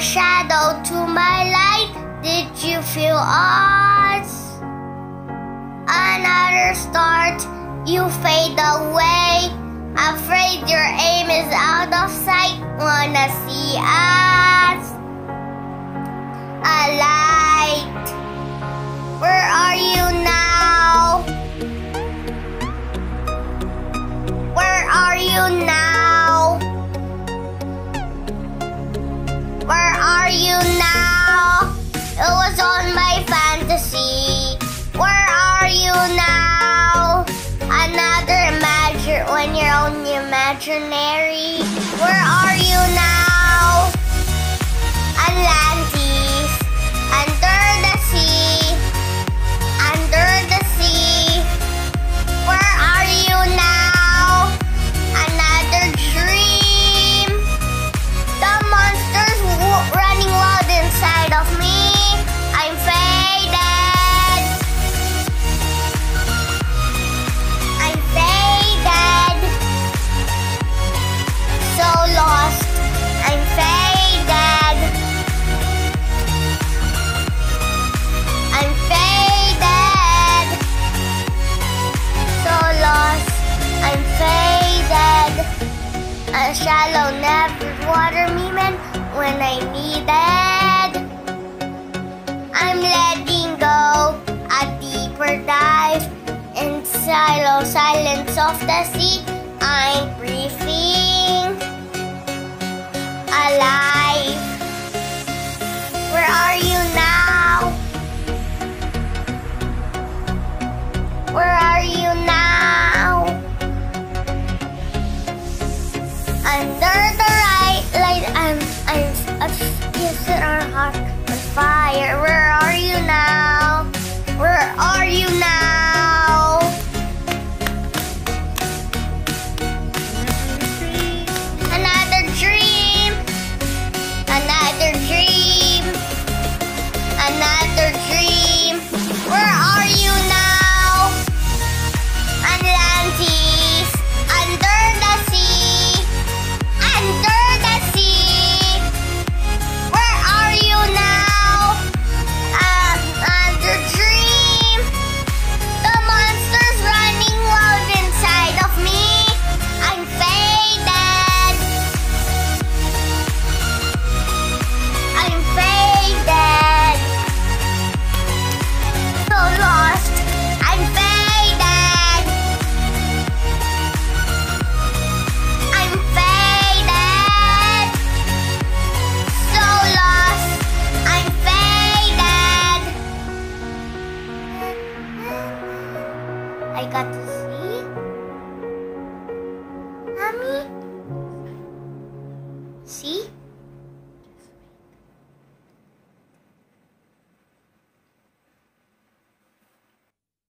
to my light. Did you feel us? Another start, you fade away. Afraid your aim is out of sight. Wanna see us? Where are you now? It was on my fantasy. Where are you now? Another imagine when you're on the imaginary. Where are you now? Atlantis. Shallow never water me man when I needed. I'm letting go a deeper dive in shallow silence of the sea. I'm Under the right light, I'm I'm a kiss in our heart on fire. Where are you now? Where are you now?